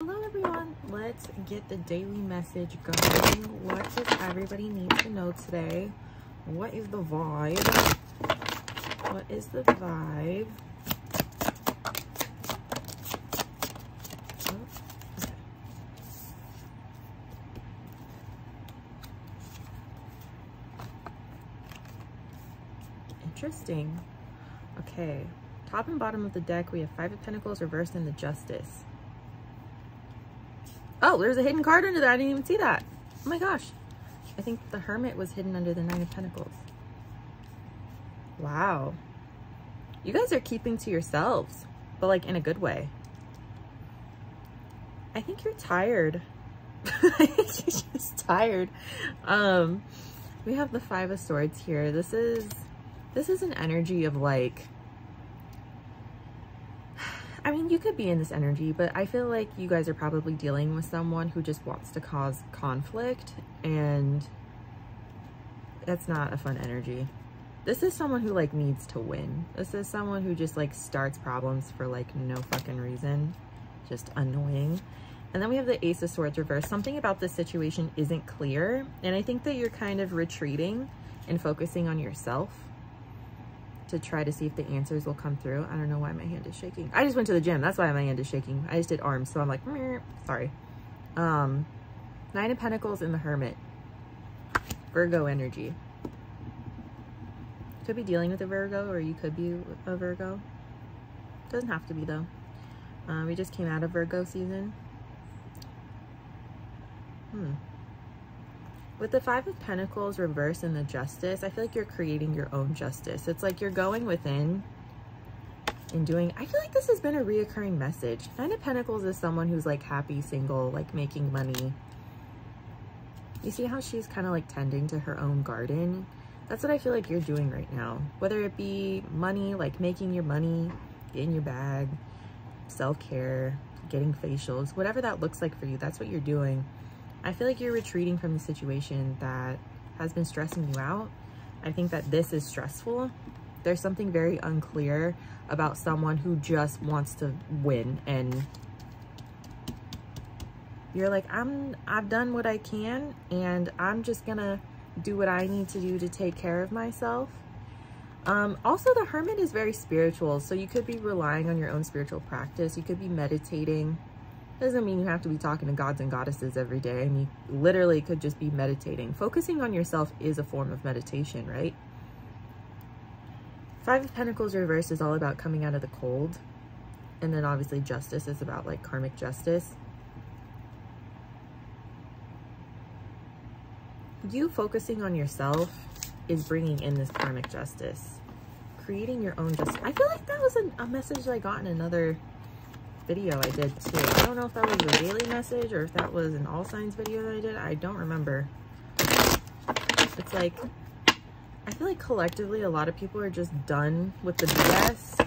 Hello everyone, let's get the daily message going. What does everybody need to know today? What is the vibe? What is the vibe? Oh. Interesting. Okay, top and bottom of the deck, we have Five of Pentacles reversed in the Justice. Oh, there's a hidden card under there. I didn't even see that. Oh my gosh. I think the Hermit was hidden under the Nine of Pentacles. Wow. You guys are keeping to yourselves, but like in a good way. I think you're tired. I think you're just tired. Um, we have the Five of Swords here. This is, this is an energy of like, I mean, you could be in this energy, but I feel like you guys are probably dealing with someone who just wants to cause conflict and that's not a fun energy. This is someone who like needs to win. This is someone who just like starts problems for like no fucking reason. Just annoying. And then we have the Ace of Swords reversed. Something about this situation isn't clear. And I think that you're kind of retreating and focusing on yourself to try to see if the answers will come through. I don't know why my hand is shaking. I just went to the gym. That's why my hand is shaking. I just did arms. So I'm like, sorry. Um, Nine of Pentacles in the Hermit. Virgo energy. Could be dealing with a Virgo or you could be a Virgo. Doesn't have to be though. Uh, we just came out of Virgo season. Hmm. With the Five of Pentacles reversed in the Justice, I feel like you're creating your own justice. It's like you're going within and doing... I feel like this has been a reoccurring message. Nine of Pentacles is someone who's like happy, single, like making money. You see how she's kind of like tending to her own garden? That's what I feel like you're doing right now. Whether it be money, like making your money, getting your bag, self-care, getting facials, whatever that looks like for you, that's what you're doing. I feel like you're retreating from the situation that has been stressing you out. I think that this is stressful. There's something very unclear about someone who just wants to win and you're like, I'm, I've done what I can and I'm just gonna do what I need to do to take care of myself. Um, also, the Hermit is very spiritual, so you could be relying on your own spiritual practice. You could be meditating doesn't mean you have to be talking to gods and goddesses every day. I mean, literally could just be meditating. Focusing on yourself is a form of meditation, right? Five of Pentacles reversed is all about coming out of the cold. And then obviously justice is about like karmic justice. You focusing on yourself is bringing in this karmic justice. Creating your own justice. I feel like that was a, a message I got in another video I did too. I don't know if that was a daily message or if that was an all signs video that I did. I don't remember. It's like, I feel like collectively a lot of people are just done with the BS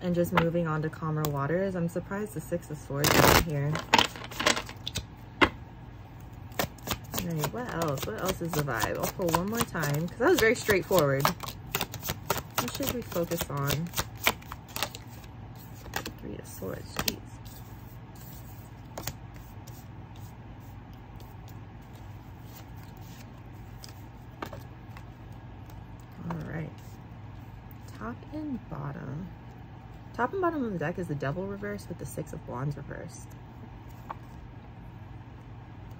and just moving on to calmer waters. I'm surprised the Six of Swords is here. Right, what else? What else is the vibe? I'll pull one more time because that was very straightforward. What should we focus on? Three of Swords, jeez. All right. Top and bottom. Top and bottom of the deck is the Devil reversed with the Six of Wands reversed.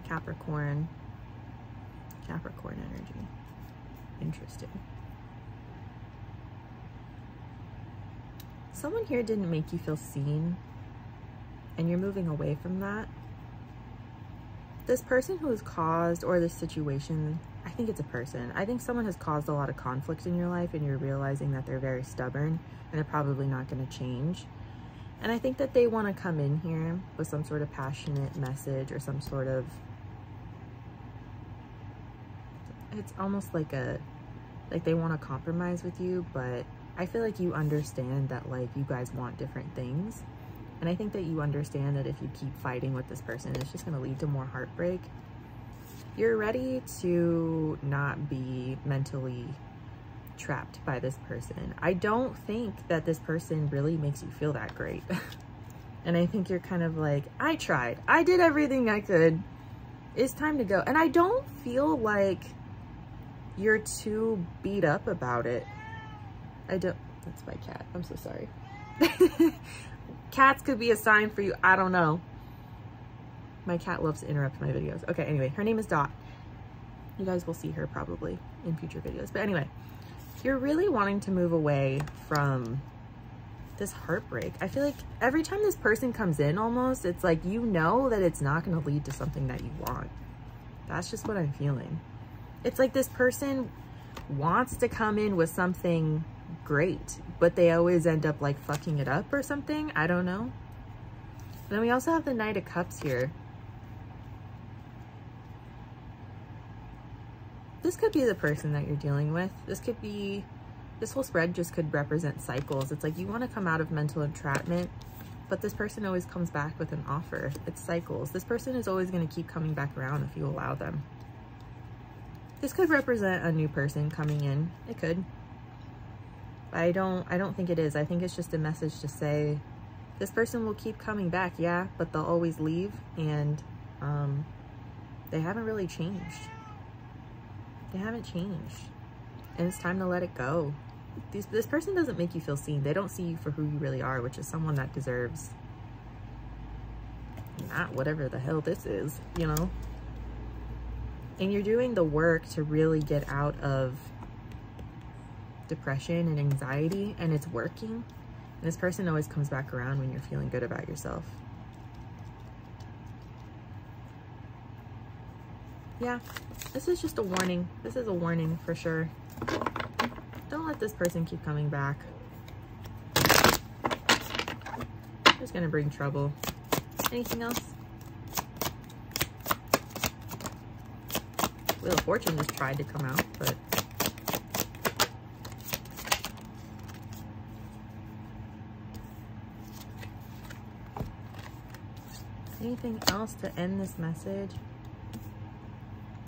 Capricorn. Capricorn energy. Interesting. Someone here didn't make you feel seen and you're moving away from that, this person who has caused, or this situation, I think it's a person. I think someone has caused a lot of conflict in your life and you're realizing that they're very stubborn and they're probably not going to change. And I think that they want to come in here with some sort of passionate message or some sort of, it's almost like a, like they want to compromise with you, but I feel like you understand that like you guys want different things. And I think that you understand that if you keep fighting with this person, it's just going to lead to more heartbreak. You're ready to not be mentally trapped by this person. I don't think that this person really makes you feel that great. And I think you're kind of like, I tried. I did everything I could. It's time to go. And I don't feel like you're too beat up about it. I don't, that's my cat. I'm so sorry. Cats could be a sign for you. I don't know. My cat loves to interrupt my videos. Okay, anyway, her name is Dot. You guys will see her probably in future videos. But anyway, you're really wanting to move away from this heartbreak. I feel like every time this person comes in almost, it's like you know that it's not going to lead to something that you want. That's just what I'm feeling. It's like this person wants to come in with something great, but they always end up like fucking it up or something. I don't know. then we also have the Knight of Cups here. This could be the person that you're dealing with. This could be, this whole spread just could represent cycles. It's like you want to come out of mental entrapment, but this person always comes back with an offer. It's cycles. This person is always going to keep coming back around if you allow them. This could represent a new person coming in. It could. I don't I don't think it is. I think it's just a message to say this person will keep coming back, yeah, but they'll always leave and um, they haven't really changed. They haven't changed. And it's time to let it go. This person doesn't make you feel seen. They don't see you for who you really are, which is someone that deserves not whatever the hell this is, you know? and you're doing the work to really get out of depression and anxiety and it's working. And this person always comes back around when you're feeling good about yourself. Yeah this is just a warning. This is a warning for sure. Don't let this person keep coming back. Just gonna bring trouble? Anything else? Wheel of Fortune just tried to come out, but anything else to end this message?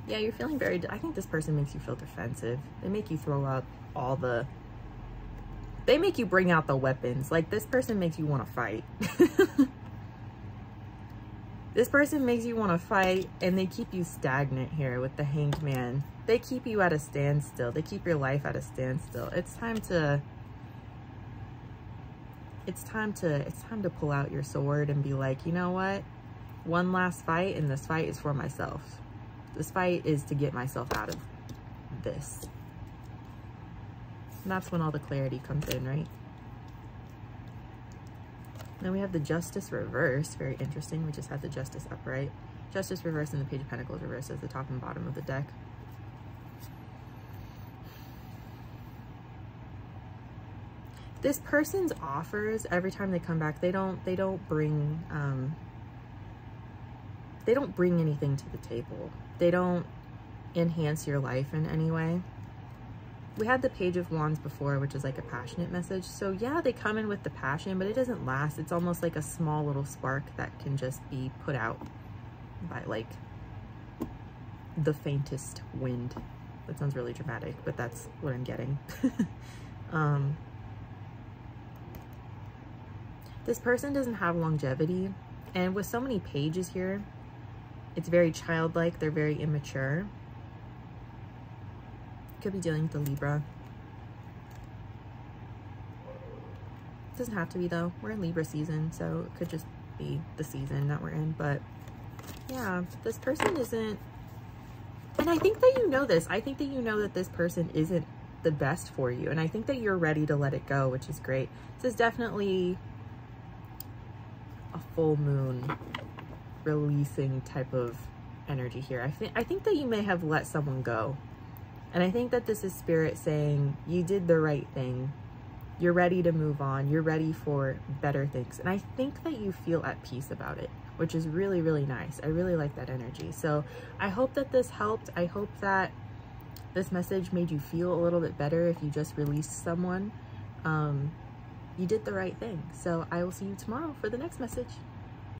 Yeah, you're feeling very, I think this person makes you feel defensive. They make you throw up all the, they make you bring out the weapons. Like this person makes you want to fight. This person makes you want to fight and they keep you stagnant here with the hanged man. They keep you at a standstill. They keep your life at a standstill. It's time to it's time to it's time to pull out your sword and be like, "You know what? One last fight and this fight is for myself. This fight is to get myself out of this." And that's when all the clarity comes in, right? Then we have the Justice Reverse, very interesting. We just had the Justice upright. Justice Reverse and the Page of Pentacles reverse as the top and bottom of the deck. This person's offers every time they come back, they don't they don't bring um they don't bring anything to the table. They don't enhance your life in any way. We had the page of wands before which is like a passionate message. So yeah they come in with the passion but it doesn't last. It's almost like a small little spark that can just be put out by like the faintest wind. That sounds really dramatic but that's what i'm getting. Um this person doesn't have longevity and with so many pages here it's very childlike they're very immature could be dealing with the Libra. Doesn't have to be though. We're in Libra season, so it could just be the season that we're in. But yeah, this person isn't, and I think that you know this. I think that you know that this person isn't the best for you. And I think that you're ready to let it go, which is great. This is definitely a full moon releasing type of energy here. I think I think that you may have let someone go and I think that this is spirit saying, you did the right thing. You're ready to move on. You're ready for better things. And I think that you feel at peace about it, which is really, really nice. I really like that energy. So I hope that this helped. I hope that this message made you feel a little bit better if you just released someone. Um, you did the right thing. So I will see you tomorrow for the next message.